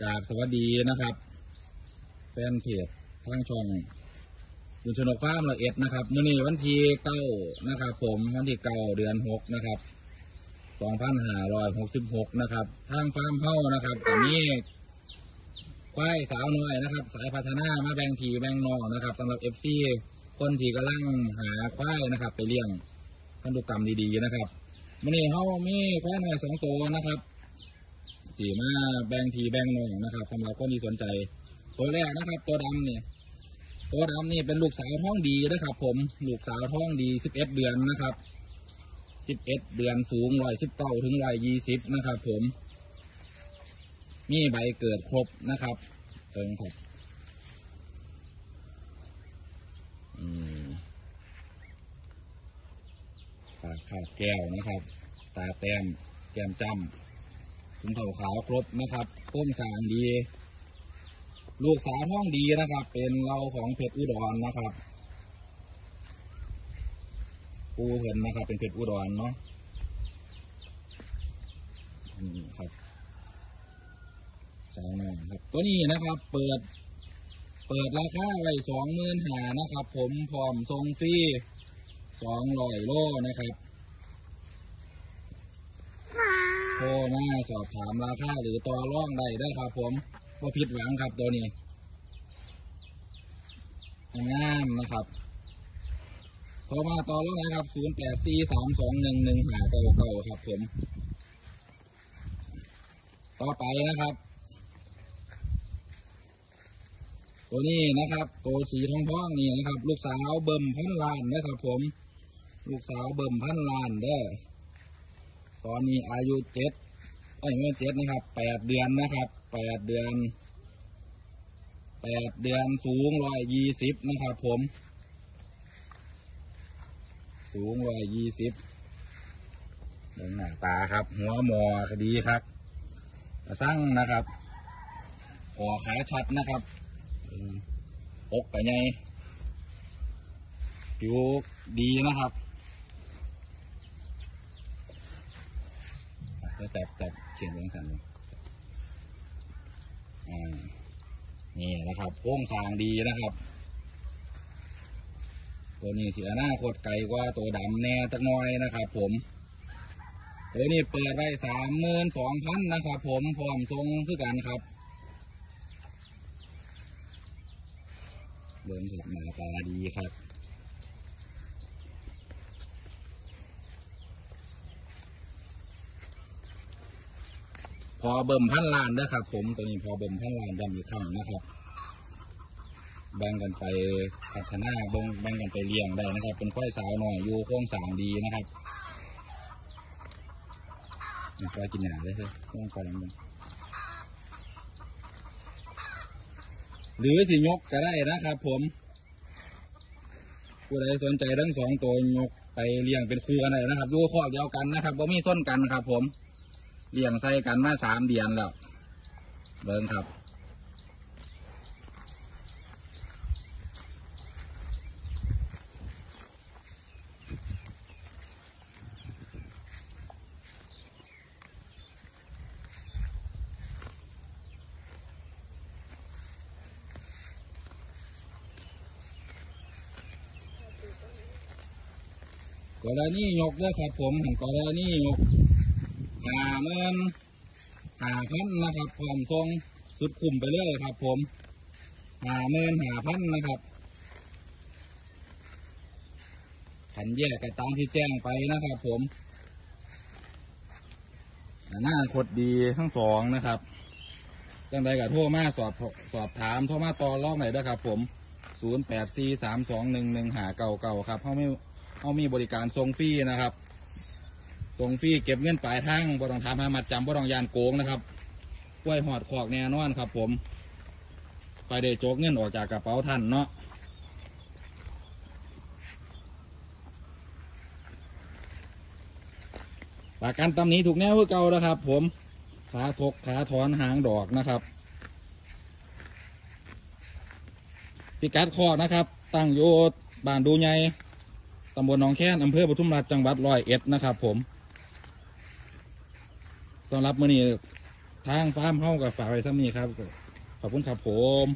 กราบสวัสดีนะครับ แฟนเพจทางช่องบุญชนกฟาร์มละเอ็ดนะครับมื่อนี้วันที่เก้านะครับ ผมวันที่เก้าเดือนหกนะครับสองพันห้าร้อยหกสิบหกนะครับ ทางฟาร์มเฮ้านะครับตอนนี้ควายสาวน้อยนะครับ สายพัฒนามาแบ่งพี่แบ่งน้องนะครับสำหรับ FC คนที่กำลังหาควายนะครับ ไปเลี้ยงพันธุกรรมดีๆนะครับมื่อนี้เฮ้ามีควายน้อยสองตัวนะครับ สีมาแบ่งทีแบ่งนองนะครับสำหรับคนที่สนใจ ตัวแรกนะครับ ตัวดำเนี่ยตัวดำนี่เป็นลูกสาวท้องดีนะครับ ผมลูกสาวท้องดีสิบเอ็ดเดือนนะครับสิบเอ็ดเดือนสูงร้อยสิบเก้าถึงร้อยยี่สิบนะครับ ผมมีใบเกิดครบนะครับเติงครับอืมปากขาดแก้วนะครับ ตาแต้มแก้มจ้ำ ถุงเทาขาวครบนะครับต้นสางดี ลูกสาวท้องดีนะครับ เป็นเราของเพชรอุดรนะครับปูเห็นนะครับ เป็นเพชรอุดรเนาะนี่ครับสาวน้อยครับ ตัวนี้นะครับ เปิด เปิดราคาไว้สองหมื่นหานะครับ ผมพร้อมทรงฟรีสองร้อยโลนะครับ โทรมาสอบถามราคาหรือต่อร่องได้ได้ครับ ผมว่าผิดหวังครับตัวนี้งามนะครับโทรมาต่อร่องนะครับ0 8 4 3 2 1 1 5 9 9ครับ ผม ต่อไปนะครับ ตัวนี้นะครับ ตัวสีทองทองนี่นะครับ ลูกสาวเบิ่มพันล้านนะครับ ผม ลูกสาวเบิ่มพันล้านเด้อ ตอนนี้อายุเจ็ดไอ้ยไม่เจ็ดนะครับแปดเดือนนะครับแปดเดือนแปดเดือนสูงร้อยยี่สิบนะครับ ผม สูงร้อยยี่สิบหน้าตาครับ หัวหมอคดีครับกระสั่งนะครับคอขาชัดนะครับอืมอกไปไงผิวดีนะครับ ก็จับจับเขียนไว้ข้างสันอ่านี่นะครับโค้งสางดีนะครับ ตัวนี้เสียหน้าโคตรไกลกว่าตัวดำแน่ตักน้อยนะครับ ผมตัวนี้เปิดไว้สามหมื่นสองพันนะครับ ผมพร้อมทรงคือกันครับเบิ่งครับหน้าตาดีครับ พอเบิ่มพันล้านนะครับ ผมตัวนี้พอเบิ่มพันล้านดำอีกครั้งนะครับแบ่งกันไปพัฒนาแบ่งแบ่งกันไปเลี้ยงได้นะครับ เป็นควายสาวหน่อยอยู่โค้งสางดีนะครับนี่ควายกินหนาเลยเฮ้ยต้องควายมันหรือสิยกก็ได้นะครับ ผมผู้ใดสนใจทั้งสองตัวยกไปเลี้ยงเป็นคู่กันเลยนะครับอยู่คอกเดียวกันนะครับบ่มีส้นกันครับ ผม เลี้ยงใส่กันมาสามเดือนแล้ว เบิ่งครับ กรณียกด้อครับผมกรณียก หาเงินหาพันนะครับพร้อมทรงสุดคุ้มไปเลยครับ ผมหาเงินหาพันนะครับขันแยกกันตามที่แจ้งไปนะครับ ผมหน้าคดดีทั้งสองนะครับจังใดกับโทรมาสอบสอบถามโทรมาต่อรองหน่อยเด้ครับ ผมศูนย์แปดสี่สามสองหนึ่งหนึ่งหาเก่าเก่าครับเขาไม่เขามีบริการส่งฟรีนะครับ ส่งฟรีเก็บเงินปลายทางบ่ต้องทำให้มัดจำบ่ต้องยานโกงนะครับกล้วยหอดขอกแน่นอนครับ ผมไปเดโจกเงินออกจากกระเป๋าท่านเนาะประกันตำนี้ถูกแนวคือเก่านะครับ ผมขาทกขาถอนหางดอกนะครับพิกัดคอกนะครับ ตั้งโยบ้านดูใหญ่ตำบลหนองแค้นอำเภอปทุมราชจังหวัดร้อยเอ็ดนะครับผม สำหรับมื้อนี้ทางฟาร์มเฮากับฝากไว้ซ้ำนี้ครับ ขอบคุณครับผม